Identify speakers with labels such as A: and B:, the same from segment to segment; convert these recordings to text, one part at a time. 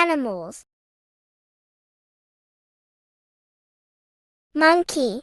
A: animals. Monkey.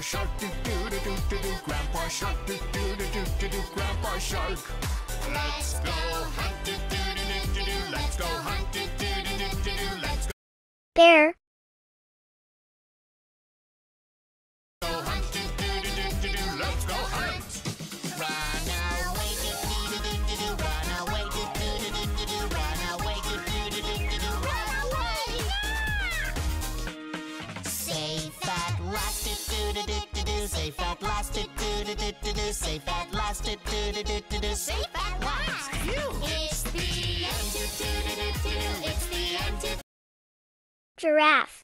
B: Shark, do do do do do do.
C: Grandpa Shark, do do do do do do. Grandpa Shark. Let's go hunt, do do do do do. Let's go hunt, do do do do do. Let's go.
B: Bear. Safe at last, do do do do do. Safe at last, do do do do do. Safe at last. It's the end, do do do do do. It's the end.
A: Giraffe.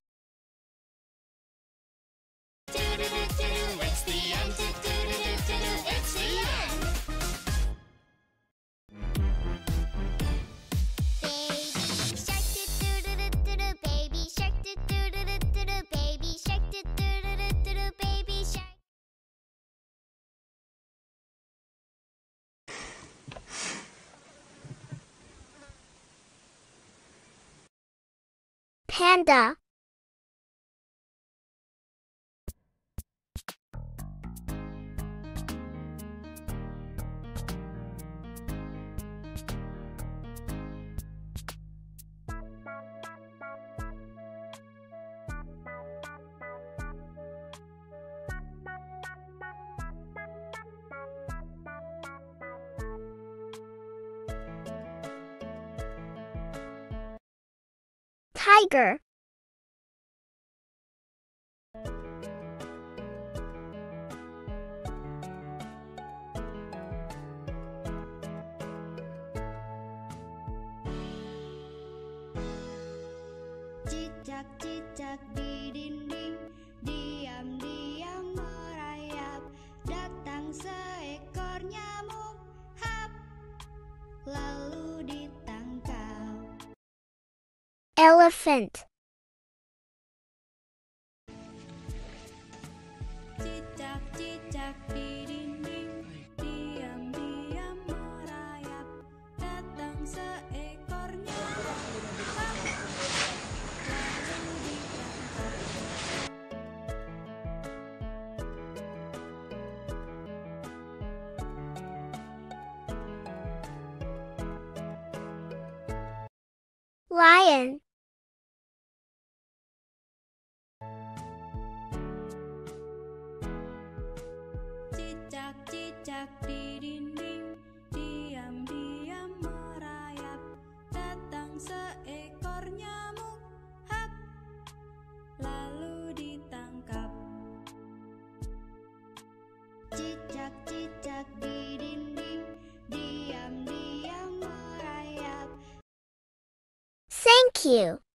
A: Panda. tiger. elephant. Lion
D: Cicak di dinding diam-diam merayap. Datang seekor nyamuk hap Lalu ditangkap. Cicak-cicak di dinding diam-diam merayap.
A: Thank you.